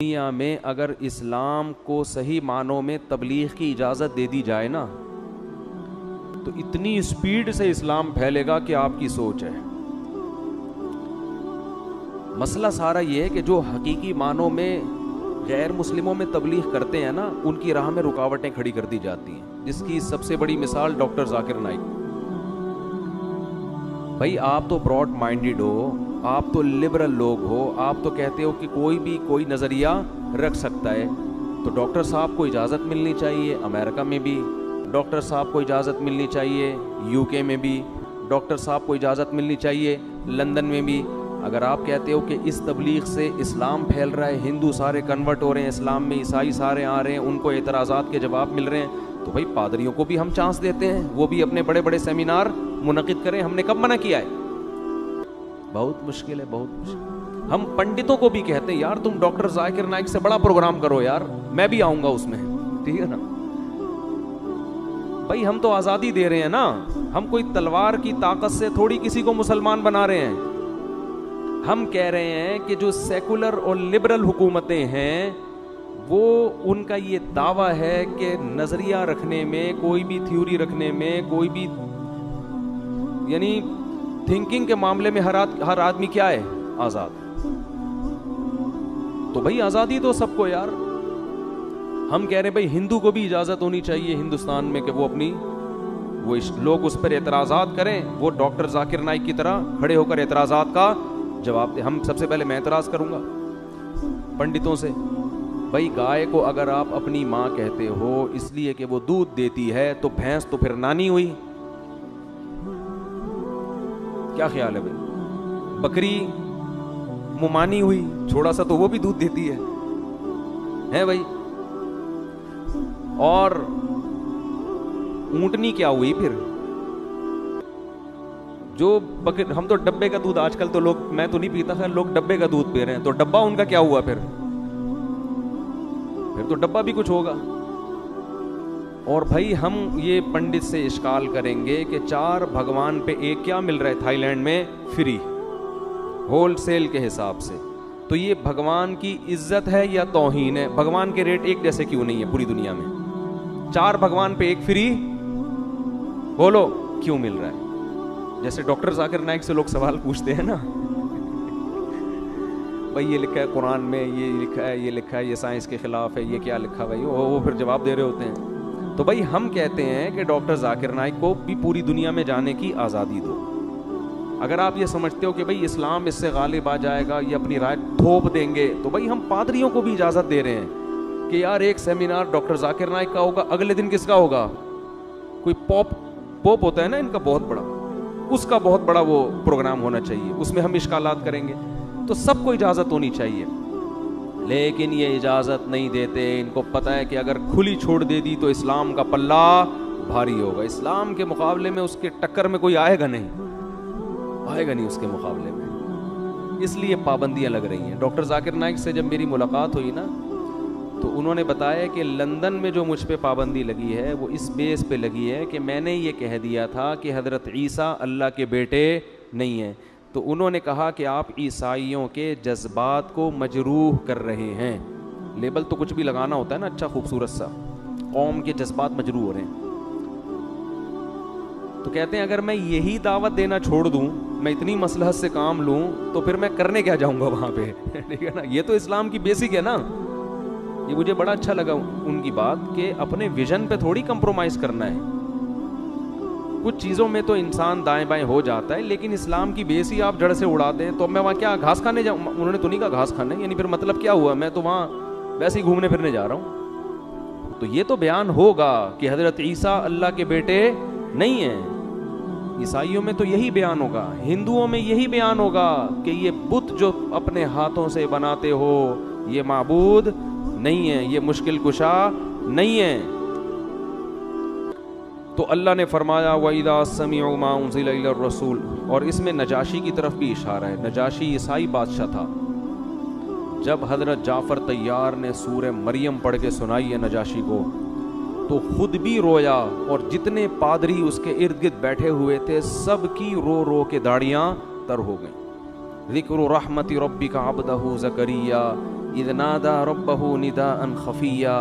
दुनिया में अगर इस्लाम को सही मानों में तबलीग की इजाज़त दे दी जाए ना तो इतनी स्पीड से इस्लाम फैलेगा कि आपकी सोच है। मसला सारा ये है कि जो हकीकी मानों में, गैर मुस्लिमों में तबलीग करते हैं ना, उनकी राह में रुकावटें खड़ी कर दी जाती हैं। जिसकी सबसे बड़ी मिसाल डॉक्टर जाकिर नाइक। भाई, आप तो ब्रॉड माइंडेड हो आप तो लिबरल लोग हो, आप तो कहते हो कि कोई भी कोई नज़रिया रख सकता है। तो डॉक्टर साहब को इजाज़त मिलनी चाहिए, अमेरिका में भी। डॉक्टर साहब को इजाज़त मिलनी चाहिए यूके में भी। डॉक्टर साहब को इजाज़त मिलनी चाहिए, लंदन में भी। अगर आप कहते हो कि इस तबलीग से इस्लाम फैल रहा है, हिंदू सारे कन्वर्ट हो रहे हैं, इस्लाम में ईसाई सारे आ रहे हैं, उनको एतराज़ात के जवाब मिल रहे हैं तो भाई पादरियों को भी हम चांस देते हैं, वो भी अपने बड़े बड़े सेमिनार मुनद करें, हमने कब मना किया है? बहुत मुश्किल है, बहुत मुश्किल। हम पंडितों को भी कहते हैं, यार, तुम डॉक्टर जाकिर नाइक से बड़ा प्रोग्राम करो यार, मैं भी आऊँगा उसमें। ठीक है ना? भाई, हम तो आज़ादी दे रहे हैं ना। हम कोई तलवार की ताकत से थोड़ी किसी को मुसलमान बना रहे हैं। हम कह रहे हैं कि जो सेकुलर और लिबरल हुकूमतें हैं, वो, उनका ये दावा है कि नज़रिया रखने में, कोई भी थ्योरी रखने में, कोई भी, यानी थिंकिंग के मामले में हर हर आदमी क्या है? आज़ाद। तो भाई आज़ादी तो सबको यार। हम कह रहे हैं, भाई, हिंदू को भी इजाज़त होनी चाहिए हिंदुस्तान में कि वो अपनी, वो लोग उस पर एतराज़ात करें। वो डॉक्टर जाकिर नाइक की तरह खड़े होकर एतराज़ात का जवाब दे हम सबसे पहले मैं एतराज़ करूँगा पंडितों से। भाई, गाय को अगर आप अपनी माँ कहते हो, इसलिए कि वो दूध देती है तो भैंस तो फिर नानी हुई। क्या ख्याल है भाई? बकरी मुमानी हुई छोड़ा सा तो वो भी दूध देती है। है भाई? और ऊंटनी क्या हुई फिर? जो बकरी, हम तो डब्बे का दूध, आजकल तो लोग, मैं तो नहीं पीता खैर लोग डब्बे का दूध पी रहे हैं। तो डब्बा उनका क्या हुआ फिर? फिर तो डब्बा भी कुछ होगा। और भाई हम ये पंडित से इश्काल करेंगे कि चार भगवान पे एक क्या मिल रहा है थाईलैंड में? फ्री होल सेल के हिसाब से। तो ये भगवान की इज़्ज़त है या तोहीन है? भगवान के रेट एक जैसे क्यों नहीं है पूरी दुनिया में? चार भगवान पे एक फ्री बोलो, क्यों मिल रहा है? जैसे डॉक्टर जाकिर नाइक से लोग सवाल पूछते हैं ना। भाई ये लिखा है कुरान में, ये लिखा है, ये लिखा है, ये साइंस के खिलाफ है, ये क्या लिखा भाई? वो वो फिर जवाब दे रहे होते हैं। तो भाई हम कहते हैं कि डॉक्टर जाकिर नाइक को भी पूरी दुनिया में जाने की आज़ादी दो। अगर आप ये समझते हो कि भाई इस्लाम इससे गालिब आ जाएगा, ये अपनी राय थोप देंगे तो भाई हम पादरियों को भी इजाज़त दे रहे हैं कि यार एक सेमिनार डॉक्टर जाकिर नाइक का होगा, अगले दिन किसका होगा? कोई पॉप पॉप होता है ना, इनका बहुत बड़ा, उसका बहुत बड़ा वो प्रोग्राम होना चाहिए, उसमें हम इश्कालात करेंगे। तो सबको इजाज़त होनी चाहिए। लेकिन ये इजाज़त नहीं देते। इनको पता है कि अगर खुली छोड़ दे दी तो इस्लाम का पल्ला भारी होगा। इस्लाम के मुकाबले में उसके टक्कर में कोई आएगा नहीं। आएगा नहीं उसके मुकाबले में। इसलिए पाबंदियाँ लग रही हैं। डॉक्टर जाकिर नाइक से जब मेरी मुलाकात हुई ना तो उन्होंने बताया कि लंदन में जो मुझ पर पाबंदी लगी है, वो इस बेस पे लगी है कि मैंने ये कह दिया था कि हज़रत ईसा अल्लाह के बेटे नहीं हैं। तो उन्होंने कहा कि आप ईसाइयों के जज्बात को मजरूह कर रहे हैं। लेबल तो कुछ भी लगाना होता है ना अच्छा खूबसूरत सा। कौम के जज्बात मजरूह हो रहे हैं। तो कहते हैं, अगर मैं यही दावत देना छोड़ दूँ, मैं इतनी मसलहत से काम लूँ तो फिर मैं करने क्या जाऊँगा वहाँ पे? ठीक है ना? ये तो इस्लाम की बेसिक है ना। ये मुझे बड़ा अच्छा लगा उनकी बात कि अपने विजन पे थोड़ी कंप्रोमाइज करना है। कुछ चीज़ों में तो इंसान दाएँ बाएँ हो जाता है, लेकिन इस्लाम की बेस ही आप जड़ से उड़ा दें तो मैं वहाँ क्या घास खाने जाऊँ? उन्होंने तो नहीं कहा घास खाने, यानी फिर मतलब क्या हुआ? मैं तो वहाँ वैसे ही घूमने फिरने जा रहा हूँ। तो ये तो बयान होगा कि हज़रत ईसा अल्लाह के बेटे नहीं है। ईसाइयों में तो यही बयान होगा, हिंदुओं में यही बयान होगा कि ये बुत जो अपने हाथों से बनाते हो, ये मबूद नहीं है, ये मुश्किल कुशा नहीं है। तो अल्लाह ने फरमाया वईदा समी रसूल और इसमें नजाशी की तरफ़ भी इशारा है। नजाशी ईसाई बादशाह था। जब हज़रत जाफ़र तैयार ने सूर मरियम पढ़ के सुनाई है नजाशी को तो खुद भी रोया और जितने पादरी उसके इर्द गिर्द बैठे हुए थे, सब की रो रो के दाढ़ियाँ तर हो गई। ज़िक्र रहमत रब्बी का अबदहू जकरिया इदनादा रब्बहु निदाअन खफिया,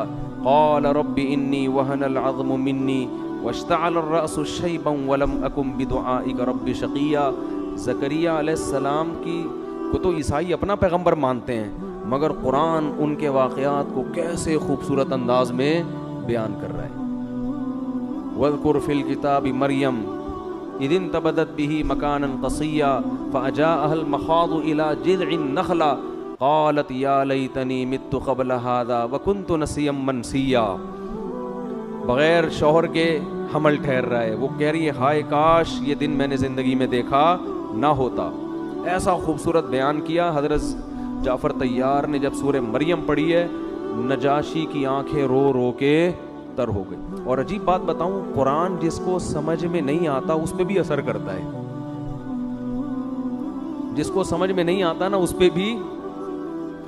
क़ाल रब्बि इन्नी वहनल अज़्मु मिन्नी अर्रअसु वलम अकुम बिदुआइक रब्बि शकिया ज़करिया अलैहिस्सलाम की को तो ईसाई अपना पैगंबर मानते हैं मगर कुरान उनके वाक़यात को कैसे खूबसूरत अंदाज में बयान कर रहा है वज़कुर किताब मरियम इदिन तबदत बिही मकान कसिया फ़ाजा अहल मखाद इला जिद नखला क़ालत या लईतनी मित्तु क़बल हादा वकुंतु नसीम मनसिया बग़ैर शोहर के हमल ठहर रहा है। वो कह रही है, हाय काश ये दिन मैंने ज़िंदगी में देखा ना होता। ऐसा खूबसूरत बयान किया हज़रत जाफ़र तैयार ने जब सूर्य मरियम पढ़ी है, नजाशी की आँखें रो रो के तर हो गई। और अजीब बात बताऊँ, कुरान जिसको समझ में नहीं आता, उस पर भी असर करता है। जिसको समझ में नहीं आता ना, उस पर भी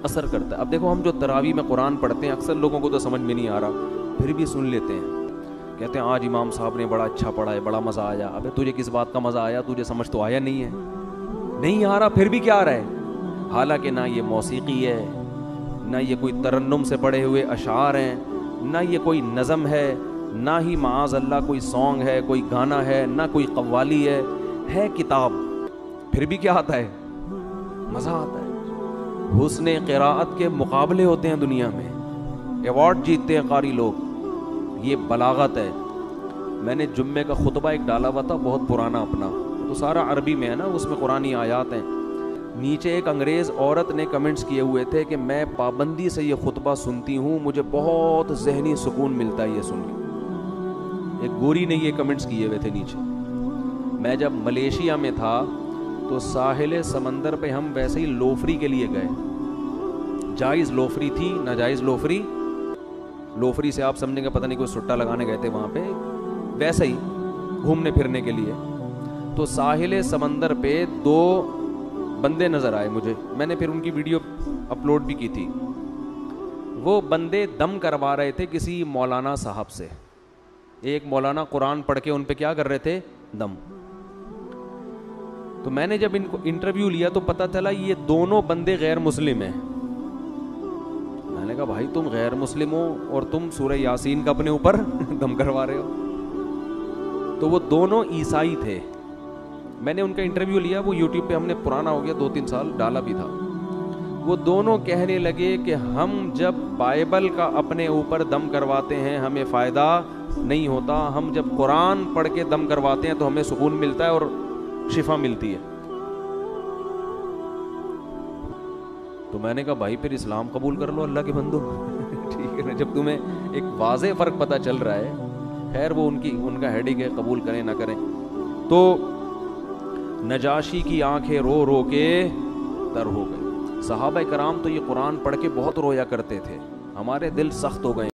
असर करता है। अब देखो, हम जो तरावी में कुरान पढ़ते हैं, अक्सर लोगों को तो समझ में नहीं आ रहा, फिर भी सुन लेते हैं। कहते हैं, आज इमाम साहब ने बड़ा अच्छा पढ़ा है, बड़ा मज़ा आया। अबे, तुझे किस बात का मज़ा आया? तुझे समझ तो आया नहीं है। नहीं आ रहा, फिर भी क्या आ रहा है? हालाँकि ना ये मौसीकी है, ना ये कोई तरन्नुम से पढ़े हुए अशार हैं, ना ये कोई नज़म है, ना ही माज अल्लाह कोई सॉन्ग है, कोई गाना है, ना कोई कव्वाली है है किताब। फिर भी क्या आता है? मज़ा आता है। हुसन क़रात के मुकाबले होते हैं दुनिया में। अवार्ड जीतते हैं कारी लोग। ये बलागत है। मैंने जुम्मे का खुतबा एक डाला हुआ था, बहुत पुराना अपना। तो सारा अरबी में है ना, उसमें कुरानी आयात हैं। नीचे एक अंग्रेज़ औरत ने कमेंट्स किए हुए थे कि मैं पाबंदी से ये खुतबा सुनती हूँ, मुझे बहुत जहनी सुकून मिलता है ये सुन के। एक गोरी ने ये कमेंट्स किए हुए थे नीचे। मैं जब मलेशिया में था तो साहिल समंदर पे हम वैसे ही लोफरी के लिए गए। जायज़ लोफरी थी, नाजायज़ लोफरी लोफरी से आप समझेंगे पता नहीं कोई सुट्टा लगाने गए थे वहाँ पे। वैसे ही, घूमने फिरने के लिए। तो साहिल समंदर पे दो बंदे नज़र आए मुझे। मैंने फिर उनकी वीडियो अपलोड भी की थी। वो बंदे दम करवा रहे थे किसी मौलाना साहब से। एक मौलाना कुरान पढ़ के उन पे क्या कर रहे थे? दम। तो मैंने जब इनको इंटरव्यू लिया तो पता चला ये दोनों बंदे गैर मुस्लिम हैं। मैंने कहा, भाई, तुम गैर मुस्लिम हो और तुम सूर्य यासीन का अपने ऊपर दम करवा रहे हो। तो वो दोनों ईसाई थे। मैंने उनका इंटरव्यू लिया, वो यूट्यूब पे हमने पुराना हो गया दो तीन साल डाला भी था। वो दोनों कहने लगे कि हम जब बाइबल का अपने ऊपर दम करवाते हैं, हमें फ़ायदा नहीं होता। हम जब कुरान पढ़ के दम करवाते हैं तो हमें सुकून मिलता है और शिफा मिलती है। तो मैंने कहा, भाई, फिर इस्लाम कबूल कर लो, अल्लाह के बंदो। ठीक है ना, जब तुम्हें एक वाज फ़र्क पता चल रहा है, खैर, वो उनकी, उनका हेडिंग है, कबूल करें, ना करें। तो नजाशी की आँखें रो रो के तर हो गई। साहब कराम तो ये कुरान पढ़ के बहुत रोया करते थे। हमारे दिल सख्त हो गए।